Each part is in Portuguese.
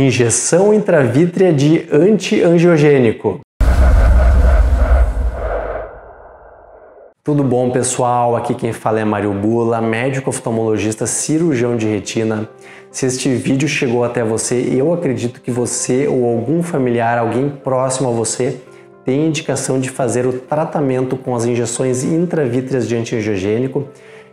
Injeção intravítrea de antiangiogênico. Tudo bom, pessoal? Aqui quem fala é Mário Bula, médico oftalmologista, cirurgião de retina. Se este vídeo chegou até você, eu acredito que você ou algum familiar, alguém próximo a você, tem indicação de fazer o tratamento com as injeções intravítreas de antiangiogênico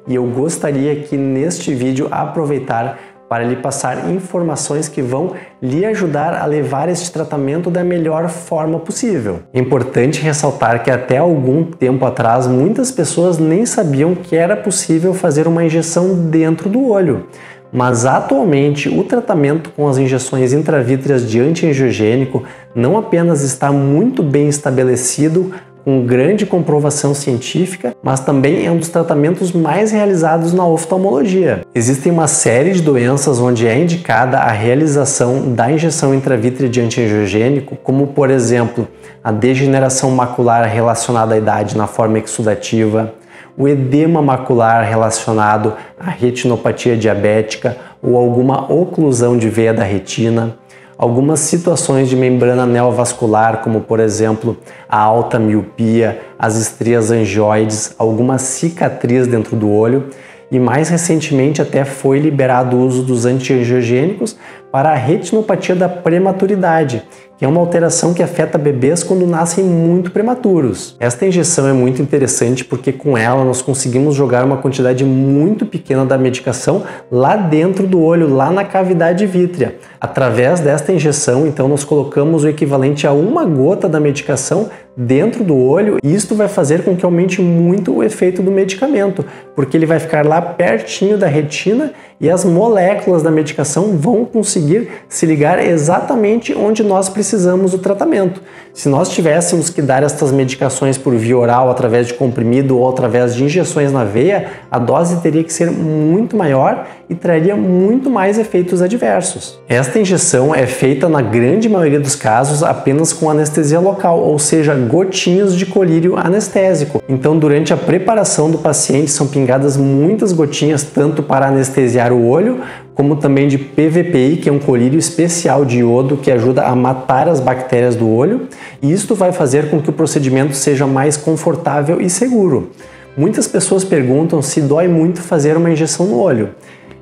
e eu gostaria que neste vídeo aproveitar para lhe passar informações que vão lhe ajudar a levar este tratamento da melhor forma possível. É importante ressaltar que até algum tempo atrás muitas pessoas nem sabiam que era possível fazer uma injeção dentro do olho. Mas atualmente o tratamento com as injeções intravítreas de antiangiogênico não apenas está muito bem estabelecido, com grande comprovação científica, mas também é um dos tratamentos mais realizados na oftalmologia. Existem uma série de doenças onde é indicada a realização da injeção intravítrea de antiangiogênico, como por exemplo a degeneração macular relacionada à idade na forma exudativa, o edema macular relacionado à retinopatia diabética ou alguma oclusão de veia da retina, algumas situações de membrana neovascular, como por exemplo a alta miopia, as estrias angioides, alguma cicatriz dentro do olho e mais recentemente até foi liberado o uso dos antiangiogênicos para a retinopatia da prematuridade, que é uma alteração que afeta bebês quando nascem muito prematuros. Esta injeção é muito interessante porque com ela nós conseguimos jogar uma quantidade muito pequena da medicação lá dentro do olho, lá na cavidade vítrea. Através desta injeção, então, nós colocamos o equivalente a uma gota da medicação dentro do olho e isto vai fazer com que aumente muito o efeito do medicamento, porque ele vai ficar lá pertinho da retina e as moléculas da medicação vão conseguir se ligar exatamente onde nós precisamos do tratamento. Se nós tivéssemos que dar estas medicações por via oral através de comprimido ou através de injeções na veia, a dose teria que ser muito maior e traria muito mais efeitos adversos. Esta injeção é feita na grande maioria dos casos apenas com anestesia local, ou seja, gotinhas de colírio anestésico. Então, durante a preparação do paciente são pingadas muitas gotinhas tanto para anestesiar o olho, como também de PVPI, que é um colírio especial de iodo que ajuda a matar as bactérias do olho, e isto vai fazer com que o procedimento seja mais confortável e seguro. Muitas pessoas perguntam se dói muito fazer uma injeção no olho.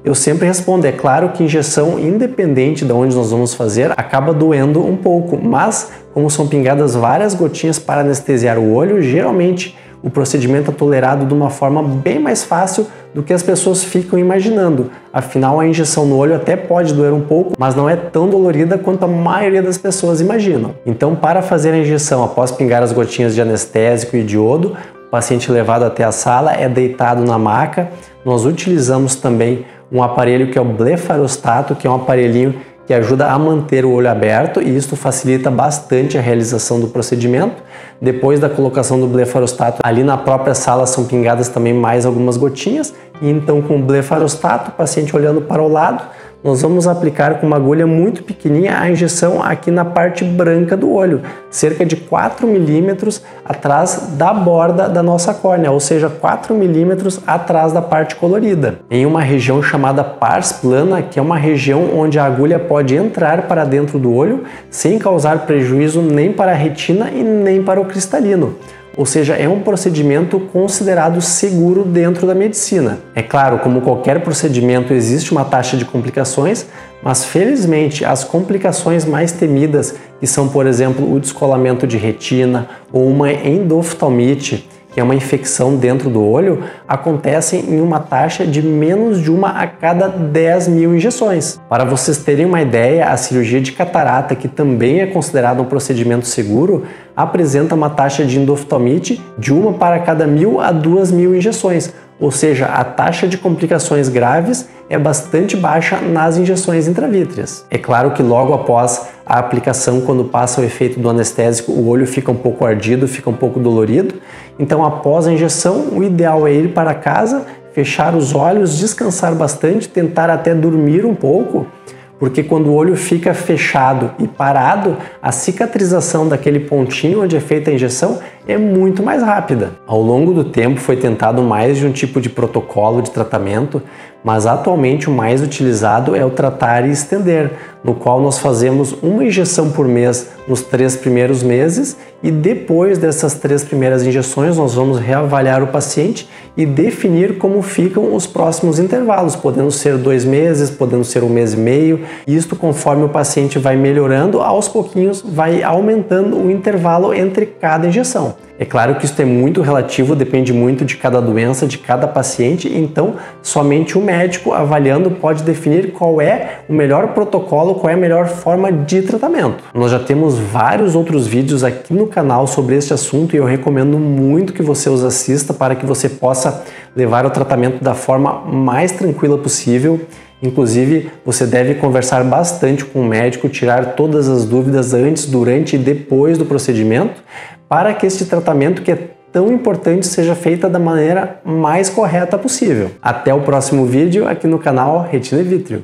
Eu sempre respondo, é claro que injeção, independente de onde nós vamos fazer, acaba doendo um pouco, mas como são pingadas várias gotinhas para anestesiar o olho, geralmente o procedimento é tolerado de uma forma bem mais fácil do que as pessoas ficam imaginando. Afinal, a injeção no olho até pode doer um pouco, mas não é tão dolorida quanto a maioria das pessoas imaginam. Então, para fazer a injeção após pingar as gotinhas de anestésico e iodo, o paciente levado até a sala é deitado na maca. Nós utilizamos também um aparelho que é o blefarostato, que é um aparelhinho que ajuda a manter o olho aberto e isso facilita bastante a realização do procedimento. Depois da colocação do blefarostato, ali na própria sala são pingadas também mais algumas gotinhas e então com o blefarostato, o paciente olhando para o lado, nós vamos aplicar com uma agulha muito pequenininha a injeção aqui na parte branca do olho, cerca de 4 milímetros atrás da borda da nossa córnea, ou seja, 4 milímetros atrás da parte colorida, em uma região chamada pars plana, que é uma região onde a agulha pode entrar para dentro do olho sem causar prejuízo nem para a retina e nem para o cristalino ou seja, é um procedimento considerado seguro dentro da medicina. É claro, como qualquer procedimento, existe uma taxa de complicações, mas felizmente as complicações mais temidas, que são, por exemplo, o descolamento de retina ou uma endoftalmite, que é uma infecção dentro do olho, acontecem em uma taxa de menos de uma a cada 10 mil injeções. Para vocês terem uma ideia, a cirurgia de catarata, que também é considerada um procedimento seguro, apresenta uma taxa de endoftalmite de uma para cada mil a duas mil injeções, ou seja, a taxa de complicações graves é bastante baixa nas injeções intravítreas. É claro que logo após a aplicação, quando passa o efeito do anestésico, o olho fica um pouco ardido, fica um pouco dolorido. Então, após a injeção, o ideal é ir para casa, fechar os olhos, descansar bastante, tentar até dormir um pouco porque quando o olho fica fechado e parado, a cicatrização daquele pontinho onde é feita a injeção é muito mais rápida. Ao longo do tempo foi tentado mais de um tipo de protocolo de tratamento, mas atualmente o mais utilizado é o tratar e estender, no qual nós fazemos uma injeção por mês nos três primeiros meses e depois dessas três primeiras injeções nós vamos reavaliar o paciente e definir como ficam os próximos intervalos, podendo ser dois meses, podendo ser um mês e meio. Isto conforme o paciente vai melhorando, aos pouquinhos vai aumentando o intervalo entre cada injeção. É claro que isso é muito relativo, depende muito de cada doença, de cada paciente, então somente o médico avaliando pode definir qual é o melhor protocolo, qual é a melhor forma de tratamento. Nós já temos vários outros vídeos aqui no canal sobre este assunto e eu recomendo muito que você os assista para que você possa levar o tratamento da forma mais tranquila possível. Inclusive, você deve conversar bastante com o médico, tirar todas as dúvidas antes, durante e depois do procedimento, para que este tratamento que é tão importante seja feita da maneira mais correta possível. Até o próximo vídeo aqui no canal Retina e Vítreo.